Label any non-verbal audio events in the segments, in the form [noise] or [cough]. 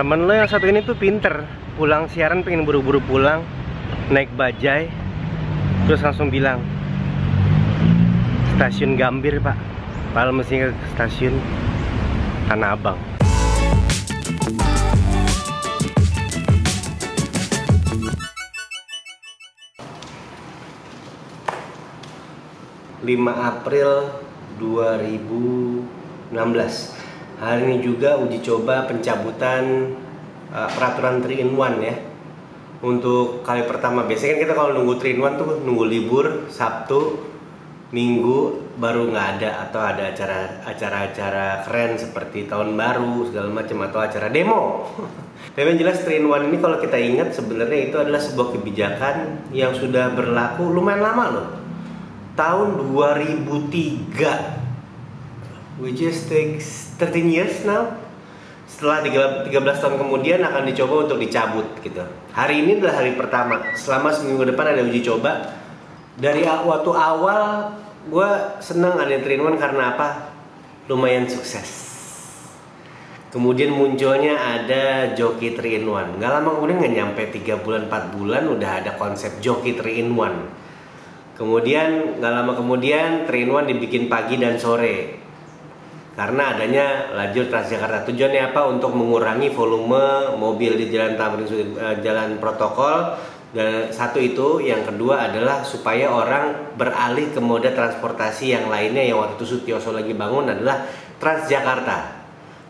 Temen lo yang satu ini tuh pinter. Pulang siaran pengen buru-buru pulang. Naik bajai. Terus langsung bilang Stasiun Gambir pak. Padahal mesti ke stasiun Tanah Abang. 5 April 2016 Hari ini juga uji coba pencabutan uh, peraturan 3 in 1 ya. Untuk kali pertama Biasanya kan kita kalau nunggu 3 in 1 tuh nunggu libur Sabtu, Minggu baru nggak ada Atau ada acara acara-acara keren seperti tahun baru segala macam Atau acara demo. [laughs] Tapi yang jelas 3 in 1 ini kalau kita ingat sebenarnya itu adalah sebuah kebijakan yang sudah berlaku lumayan lama loh. Tahun 2003 which is takes 13 years now. Setelah 13 tahun kemudian akan dicoba untuk dicabut gitu. Hari ini adalah hari pertama. Selama seminggu depan ada uji coba. Dari waktu awal gue seneng ada Trinwan karena apa? Lumayan sukses. Kemudian munculnya ada joki 3 in 1 nggak lama kemudian nggak nyampe 3 bulan 4 bulan udah ada konsep joki 3 in 1 Kemudian nggak lama kemudian train one dibikin pagi dan sore karena adanya lajur Transjakarta. Tujuannya apa? Untuk mengurangi volume mobil di jalan Tamrin uh, jalan protokol. Dan satu itu, yang kedua adalah supaya orang beralih ke moda transportasi yang lainnya yang waktu itu Sutioso lagi bangun adalah Transjakarta.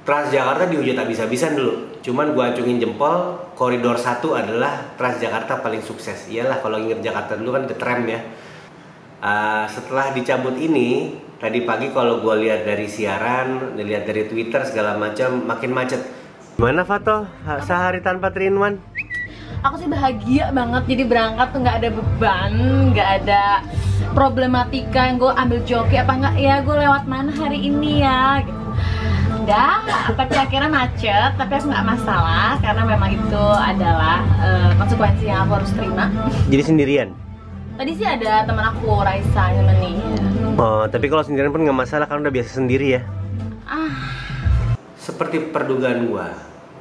Transjakarta tak bisa-bisa dulu. Cuman gua acungin jempol, koridor satu adalah Transjakarta paling sukses. Iyalah kalau inget Jakarta dulu kan ke tram ya uh, setelah dicabut ini tadi pagi kalau gue lihat dari siaran lihat dari twitter segala macam makin macet. Gimana Fato? Sehari tanpa Trinwan? Aku sih bahagia banget jadi berangkat tuh nggak ada beban nggak ada problematika yang gue ambil joki apa enggak ya gue lewat mana hari ini ya? Gitu enggak tapi akhirnya macet tapi aku nggak masalah karena memang itu adalah uh, konsekuensi yang aku harus terima. Jadi sendirian Tadi sih ada teman aku Raisa yang nih. Oh, tapi kalau sendirian pun nggak masalah karena udah biasa sendiri ya. Ah. Seperti perdugaan gua,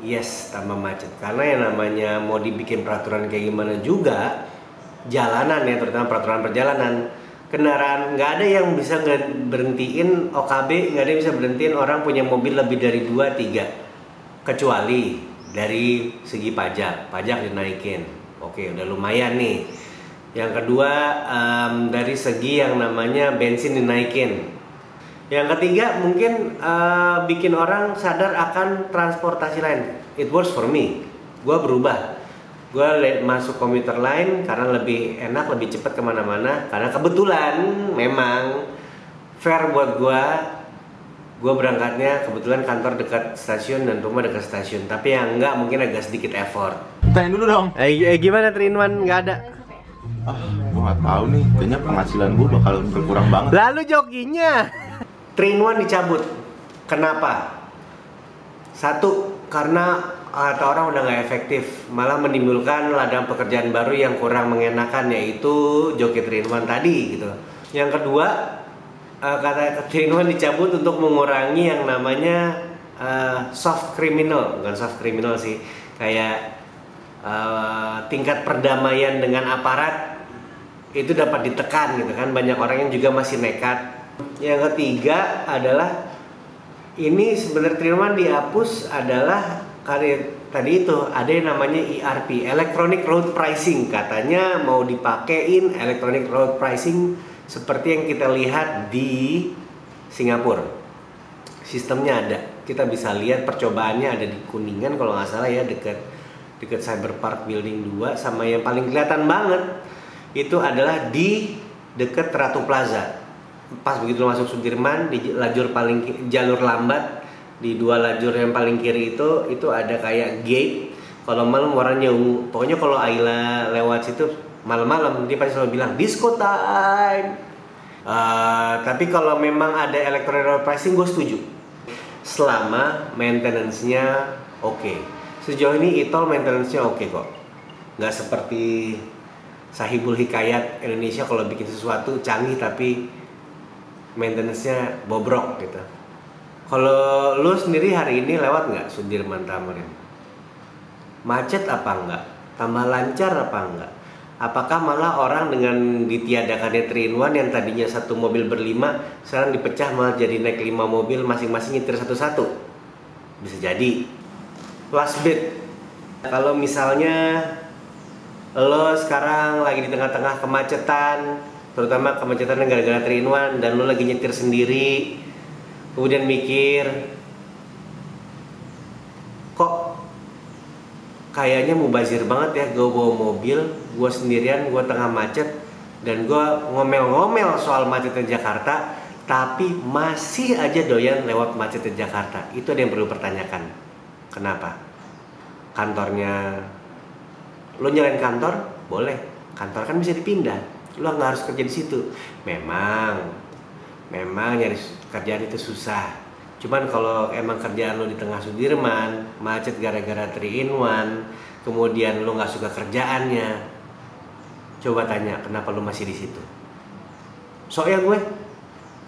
yes tambah macet. Karena yang namanya mau dibikin peraturan kayak gimana juga, jalanan ya terutama peraturan perjalanan kendaraan nggak ada yang bisa berhentiin OKB nggak ada yang bisa berhentiin orang punya mobil lebih dari dua tiga kecuali dari segi pajak pajak dinaikin oke udah lumayan nih yang kedua um, dari segi yang namanya bensin dinaikin. Yang ketiga mungkin uh, bikin orang sadar akan transportasi lain. It works for me. Gue berubah. Gue masuk komuter lain karena lebih enak, lebih cepat ke mana-mana. Karena kebetulan memang fair buat gue. Gue berangkatnya kebetulan kantor dekat stasiun dan rumah dekat stasiun. Tapi yang enggak mungkin agak sedikit effort. Tanya dulu dong. Eh, eh gimana Trinwan? Nggak ada ah gue gak tahu nih. Kayaknya penghasilan gue bakal berkurang banget. Lalu jokinya. Trinwan dicabut. Kenapa? Satu karena kata orang udah nggak efektif. Malah menimbulkan ladang pekerjaan baru yang kurang mengenakan yaitu joki Trinwan tadi gitu. Yang kedua uh, kata Trinwan dicabut untuk mengurangi yang namanya uh, soft criminal. Bukan soft criminal sih. Kayak uh, tingkat perdamaian dengan aparat itu dapat ditekan gitu kan. Banyak orang yang juga masih nekat. Yang ketiga adalah ini sebenarnya Trinuman dihapus adalah karya tadi itu ada yang namanya ERP Electronic Road Pricing. Katanya mau dipakein Electronic Road Pricing seperti yang kita lihat di Singapura. Sistemnya ada. Kita bisa lihat percobaannya ada di Kuningan kalau nggak salah ya dekat dekat Cyber Park Building 2 sama yang paling kelihatan banget itu adalah di dekat Ratu Plaza. Pas begitu masuk Sudirman di lajur paling jalur lambat di dua lajur yang paling kiri itu itu ada kayak gate. Kalau malam warnanya ungu. Pokoknya kalau Ayla lewat situ malam-malam dia pasti selalu bilang disco time. Uh, tapi kalau memang ada electronic pricing gue setuju. Selama maintenance-nya oke. Okay. Sejauh ini e maintenance-nya oke okay kok. Nggak seperti sahibul hikayat Indonesia kalau bikin sesuatu canggih tapi maintenance-nya bobrok gitu. Kalau lu sendiri hari ini lewat nggak Sudirman Tamrin? macet apa enggak? Tambah lancar apa enggak? Apakah malah orang dengan ditiadakannya 3 in 1 yang tadinya satu mobil berlima sekarang dipecah malah jadi naik lima mobil masing-masing nyetir satu-satu? Bisa jadi. Last bit. Kalau misalnya lo sekarang lagi di tengah-tengah kemacetan, terutama kemacetan gara-gara 3 in 1 dan lo lagi nyetir sendiri, kemudian mikir kok kayaknya mubazir banget ya gue bawa mobil gue sendirian gue tengah macet dan gue ngomel-ngomel soal macetnya Jakarta tapi masih aja doyan lewat macetnya Jakarta. Itu ada yang perlu pertanyakan. Kenapa? Kantornya lo nyalain kantor? Boleh. Kantor kan bisa dipindah. Lo nggak harus kerja di situ. Memang. Memang nyari kerjaan itu susah. Cuman kalau emang kerjaan lo di tengah Sudirman macet gara-gara 3 in 1 kemudian lo nggak suka kerjaannya coba tanya kenapa lo masih di situ? Soalnya gue.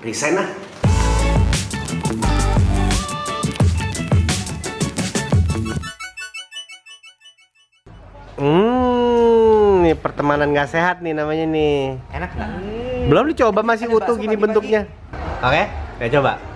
Resign ah Hmm, nih pertemanan nggak sehat nih namanya nih. Enak nggak? Belum dicoba masih Ada utuh gini bentuknya. Oke, ya coba.